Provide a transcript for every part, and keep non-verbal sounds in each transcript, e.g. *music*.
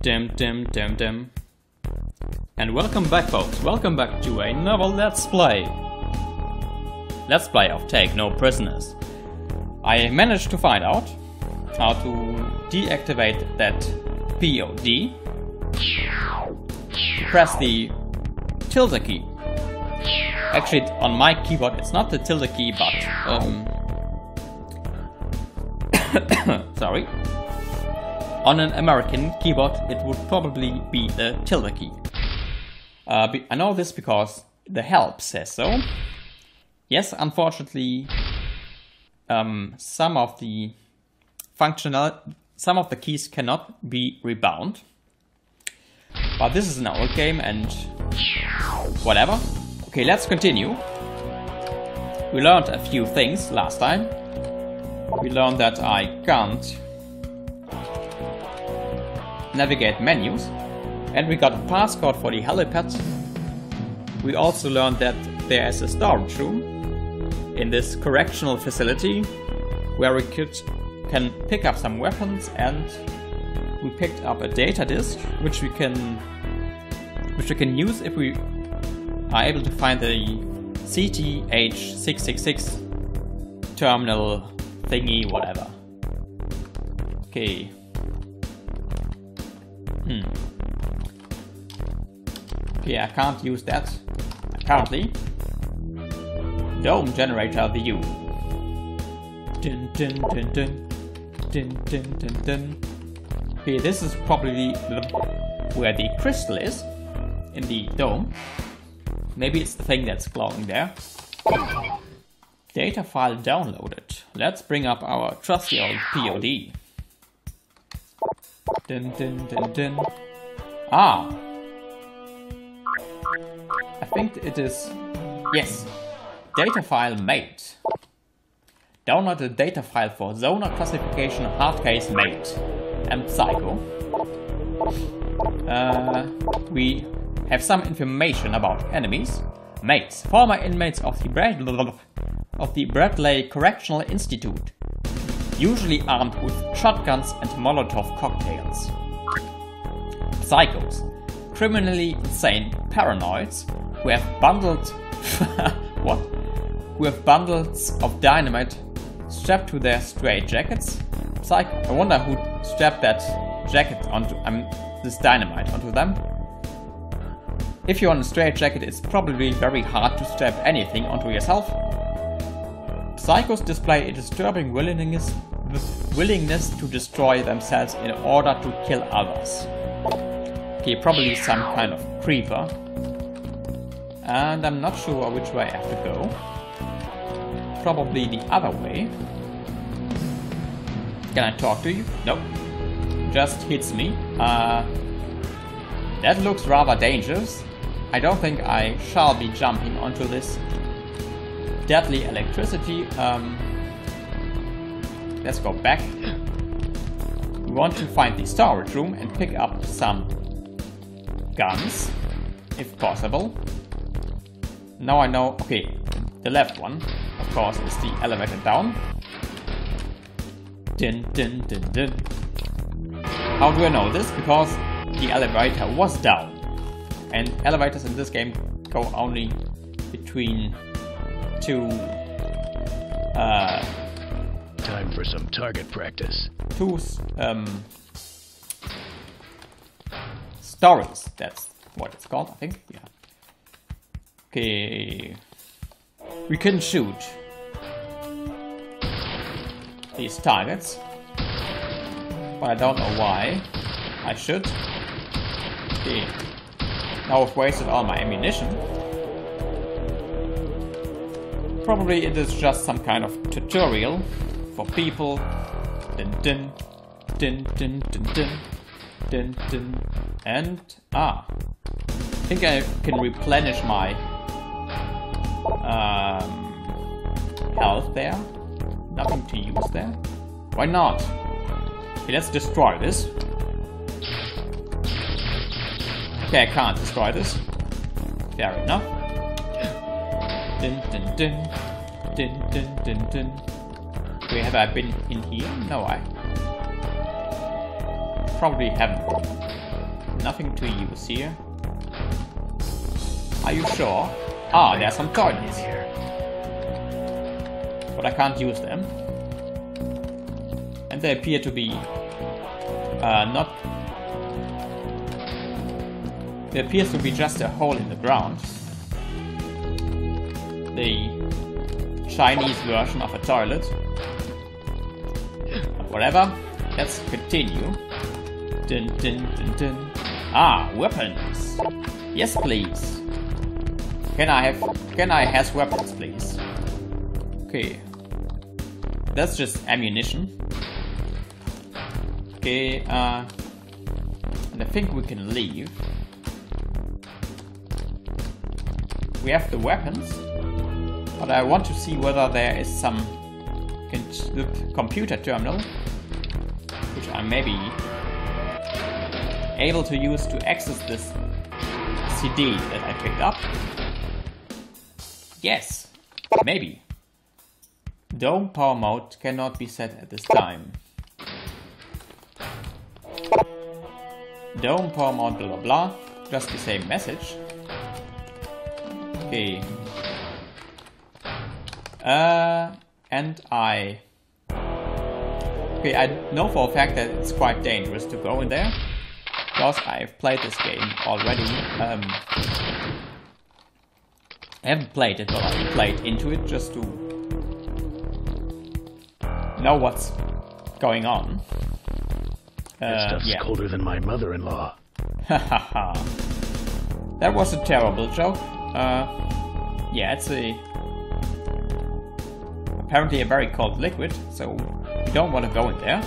Dim dim dim dim. And welcome back folks, welcome back to another Let's Play. Let's Play of Take No Prisoners. I managed to find out how to deactivate that POD. Press the tilde key. Actually, on my keyboard it's not the tilde key, but um, *coughs* sorry. On an American keyboard, it would probably be the tilde key. Uh, I know this because the help says so. Yes, unfortunately, um, some of the functional, some of the keys cannot be rebound. But this is an old game and whatever. Okay, let's continue. We learned a few things last time. We learned that I can't navigate menus. And we got a passcode for the helipad. We also learned that there is a storage room in this correctional facility where we could can pick up some weapons and we picked up a data disk which we can which we can use if we are able to find the CTH666 terminal thingy whatever. Okay. Hmm. Okay, I can't use that currently. Dome generator view. Dun dun dun dun. Dun dun dun dun. Okay, this is probably the, where the crystal is in the dome. Maybe it's the thing that's glowing there. Data file downloaded. Let's bring up our trusty old POD. Dun dun dun dun. Ah. I think it is... Yes. Data file mate. Download the data file for Zoner classification hard case mate and Psycho. Uh, we have some information about enemies. Mates, former inmates of the, of the Bradley Correctional Institute usually armed with shotguns and Molotov cocktails. Psychos, criminally insane paranoids who have bundled *laughs* what? Who have bundles of dynamite strapped to their straight jackets. Psych I wonder who strapped that jacket onto um, this dynamite onto them. If you're on a straight jacket, it's probably very hard to strap anything onto yourself. Psychos display a disturbing willingness, willingness to destroy themselves in order to kill others. Okay, probably some kind of creeper. And I'm not sure which way I have to go. Probably the other way. Can I talk to you? Nope. Just hits me. Uh, that looks rather dangerous. I don't think I shall be jumping onto this deadly electricity. Um, let's go back. We want to find the storage room and pick up some guns, if possible. Now I know, okay, the left one, of course, is the elevator down. Dun, dun, dun, dun. How do I know this? Because the elevator was down. And elevators in this game go only between two... Uh, Time for some target practice. Two um, stories, that's what it's called, I think, yeah. Okay, we can shoot these targets, but I don't know why I should. Okay, now I've wasted all my ammunition. Probably it is just some kind of tutorial for people. And ah, I think I can replenish my um, health there. Nothing to use there. Why not? Okay, let's destroy this. Okay, I can't destroy this. Fair enough. Dun dun dun. Dun dun dun dun. Wait, have I been in here? No, I probably haven't. nothing to use here. Are you sure? Ah, there are some. Here. But I can't use them. And they appear to be uh, not... There appears to be just a hole in the ground. The Chinese version of a toilet. But whatever, let's continue. Dun, dun, dun. Ah, weapons. Yes, please. Can I have? Can I has weapons, please? Okay. That's just ammunition. Okay. Uh, and I think we can leave. We have the weapons, but I want to see whether there is some computer terminal, which I may be able to use to access this CD that I picked up? Yes, maybe. Dome power mode cannot be set at this time. Dome power mode blah blah blah. Just the same message. Okay. Uh, and I... Okay, I know for a fact that it's quite dangerous to go in there because I've played this game already. Um, I haven't played it, but I've played into it just to know what's going on. That Uh, stuff's yeah. colder than my mother-in-law. Hahaha. that was a terrible joke. Uh, yeah, it's a apparently a very cold liquid, so you don't want to go in there.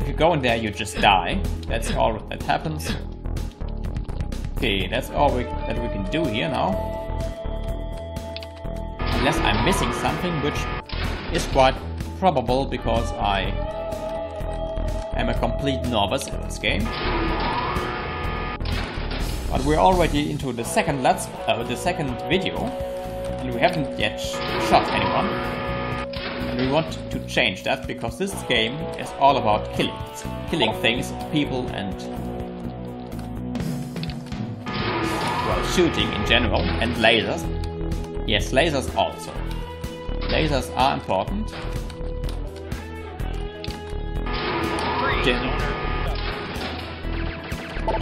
If you go in there, you just die. That's all that happens. Okay, that's all we, that we can do here now. Unless I'm missing something, which is quite probable because I am a complete novice at this game. But we're already into the second let's uh, the second video, and we haven't yet shot anyone. And we want to change that because this game is all about killing, killing things, people, and well, shooting in general, and lasers. Yes, lasers also. Lasers are important. Then-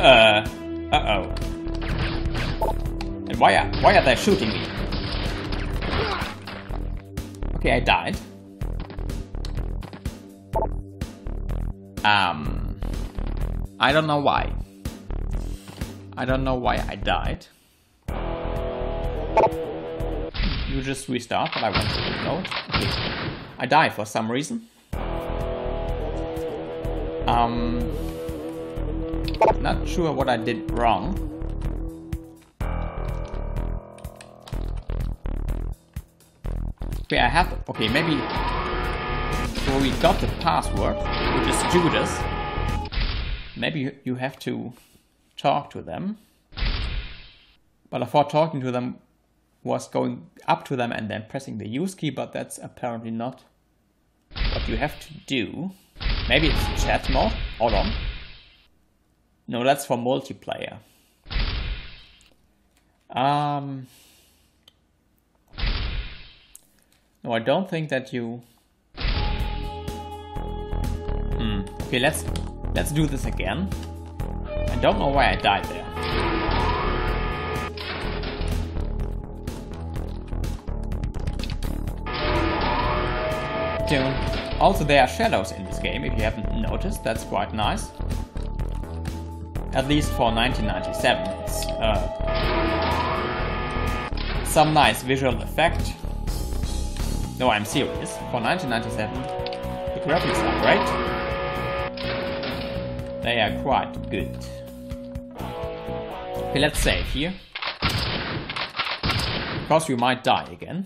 uh, uh-oh. And why are, why are they shooting me? Okay, I died. Um, I don't know why. I don't know why I died. You just restart, but I want to reload. Okay. I died for some reason. Um, not sure what I did wrong. Okay, I have. Okay, maybe. Well, we got the password, which is Judas. Maybe you- you have to talk to them. But I thought talking to them was going up to them and then pressing the use key, but that's apparently not what you have to do. Maybe it's chat mode. Hold on. No, that's for multiplayer. Um. No, I don't think that you. Hmm. Okay, let's let's do this again. I don't know why I died there. Also, there are shadows in this game, if you haven't noticed. That's quite nice. At least for 1997. It's uh, some nice visual effect. No, I'm serious. For 1997, the graphics are great. They are quite good. Okay, let's save here. Because we might die again.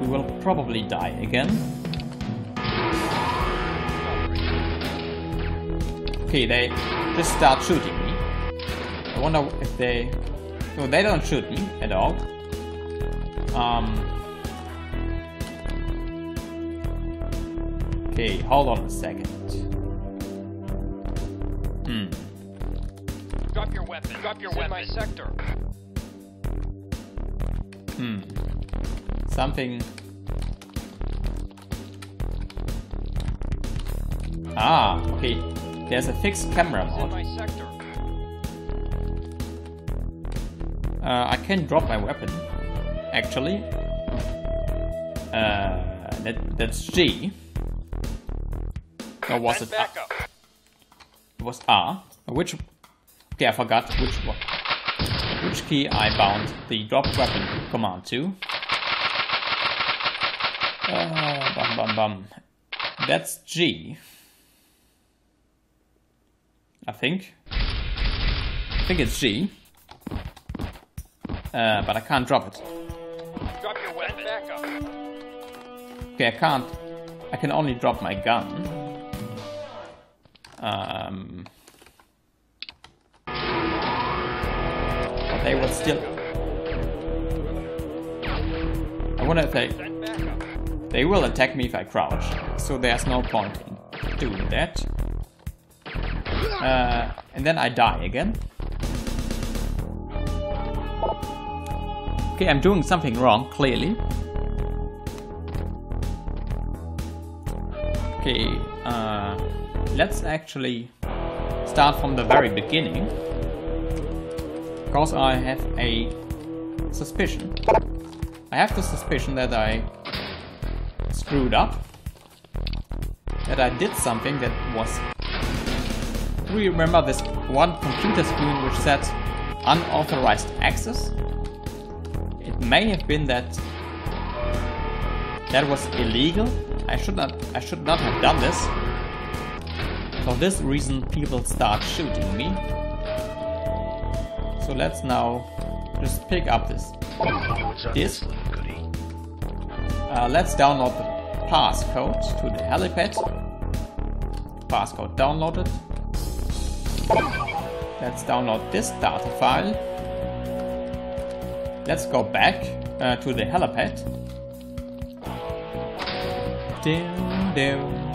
We will probably die again. Okay, they just start shooting me. I wonder if they... No, they don't shoot me at all. Um... Okay, hold on a second. Hmm. Drop your weapon. Drop your weapon. my sector. Hmm. Something. Ah, okay. There's a fixed camera In my sector. Uh, I can drop my weapon. Actually. Uh, that, that's G. Or was it? A? It was R. Which? Okay, I forgot which one. Which key I bound the drop weapon command to. Uh, bum bum bum. That's G. I think. I think it's G. Uh, but I can't drop it. Okay, I can't. I can only drop my gun. Um, but they will still. I wonder if they they will attack me if I crouch. So there's no point in doing that. Uh, and then I die again. Okay, I'm doing something wrong, clearly. Okay, uh, let's actually start from the very beginning. Because I have a suspicion. I have the suspicion that I screwed up. That I did something that was. Do you remember this one computer screen which said unauthorized access? It may have been that that was illegal. I should not I should not have done this. For this reason people start shooting me. So let's now just pick up this. This-? Uh, let's download the passcode to the helipad. Passcode downloaded. Let's download this data file. Let's go back uh, to the helipad. Down, down.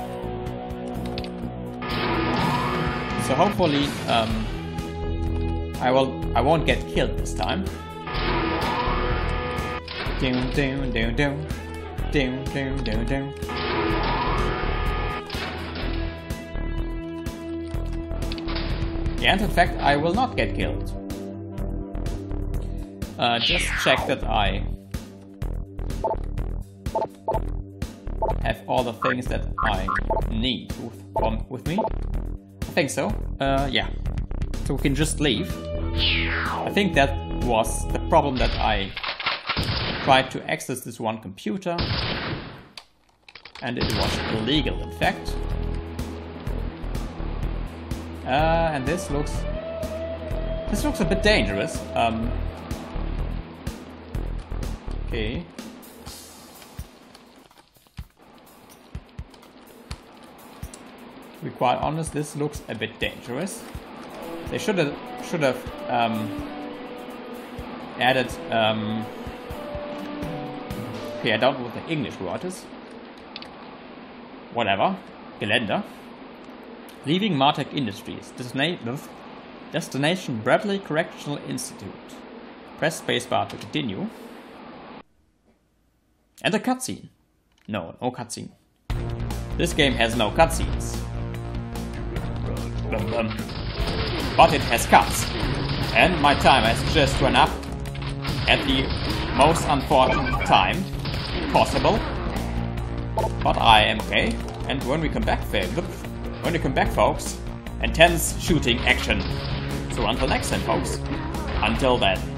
So hopefully, um, I will. I won't get killed this time. Down, down, down, down. Down, down, down, down. And in fact, I will not get killed. Uh, just check that I have all the things that I need with, um, with me. I think so. Uh, yeah. So we can just leave. I think that was the problem that I tried to access this one computer and it was illegal in fact. Uh, and this looks this looks a bit dangerous. Um, okay. Be quite honest, this looks a bit dangerous. They should have should have um, added um, Okay, I don't know what the English word is. Whatever. Geländer. Leaving Martech Industries. Destination Bradley Correctional Institute. Press spacebar to continue. And a cutscene. No, no cutscene. This game has no cutscenes. Bum. But it has cuts. And my time has just run up at the most unfortunate time possible. But I am okay. And when we come back, when we come back, folks, intense shooting action. So until next time, folks. Until then.